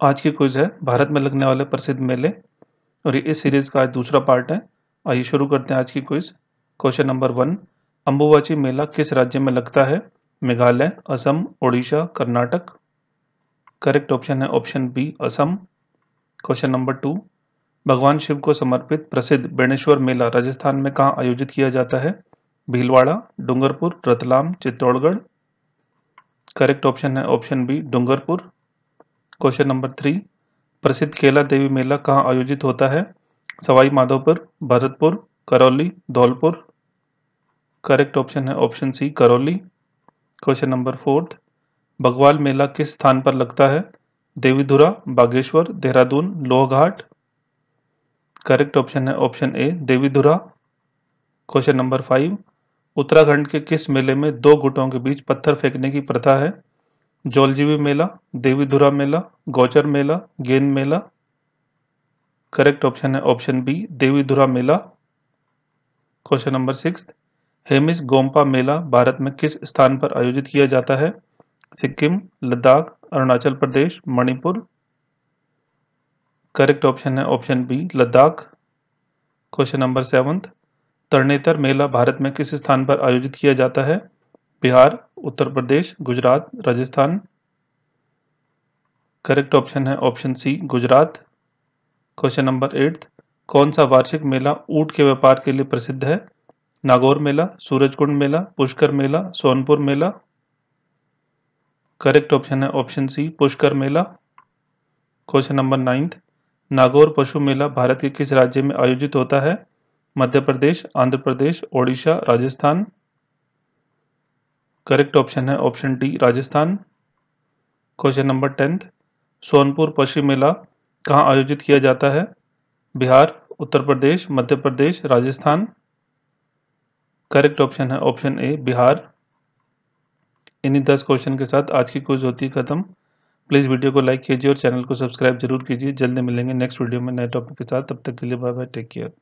आज की क्विज है। भारत में लगने वाले प्रसिद्ध मेले और ये इस सीरीज़ का आज दूसरा पार्ट है। आइए शुरू करते हैं आज की quiz question number one Ambubachi मेला किस राज्य में लगता है? मेघालय, असम, ओडिशा, कर्नाटक। करेक्ट ऑप्शन है option B Assam. Question number two भगवान शिव को समर्पित प्रसिद्ध बेणेश्वर मेला राजस्थान में कहाँ आयोजित किया जाता है? भीलवाड़ा, डूंगरपुर, रतलाम, चित्तौड़गढ़। करेक्ट ऑप्शन है option B Dungarpur. Question number three, प्रसिद्ध केला देवी मेला कहाँ आयोजित होता है? सवाई माधोपुर, भरतपुर, करौली, धौलपुर। करेक्ट ऑप्शन है option C Karauli. Question number fourth Bagwal मेला किस स्थान पर लगता है? देवीधुरा, बागेश्वर, देहरादून, लोहघाट। करेक्ट ऑप्शन है option A Devidhura. Question number five Uttarakhand के किस मेले में दो गुटों के बीच पत्थर फेंकने की प्रथा है? जौलजीवी मेला, देवीधुरा मेला, गौचर मेला गेंद मेला। करेक्ट ऑप्शन है ऑप्शन बी देवीधुरा मेला। Question number six Hemis Gompa मेला भारत में किस स्थान पर आयोजित किया जाता है? सिक्किम, लद्दाख, अरुणाचल प्रदेश, मणिपुर। करेक्ट ऑप्शन है option B Ladakh. Question number seventh Tarnetar मेला भारत में किस स्थान पर आयोजित किया जाता है? बिहार उत्तर प्रदेश, गुजरात, राजस्थान। करेक्ट ऑप्शन है option C Gujarat. Question number eighth कौन सा वार्षिक मेला ऊट के व्यापार के लिए प्रसिद्ध है? नागौर मेला, सूरजकुंड मेला, पुष्कर मेला, सोनपुर मेला। करेक्ट ऑप्शन है ऑप्शन सी पुष्कर मेला। क्वेश्चन नंबर नाइन्थ नागौर पशु मेला भारत के किस राज्य में आयोजित होता है? मध्य प्रदेश, आंध्र प्रदेश, ओडिशा, राजस्थान। करेक्ट ऑप्शन है option D Rajasthan question number tenth Sonpur पशु मेला कहाँ आयोजित किया जाता है? बिहार, उत्तर प्रदेश, मध्य प्रदेश, राजस्थान. करेक्ट ऑप्शन है ऑप्शन ए बिहार. इन्हीं दस क्वेश्चन के साथ आज की क्विज होती खत्म. प्लीज़ वीडियो को लाइक कीजिए और चैनल को सब्सक्राइब ज़रूर कीजिए. जल्दी मिलेंगे नेक्स्ट वीडियो में नए टॉपिक के साथ. तब तक के लिए बाय बाय टेक केयर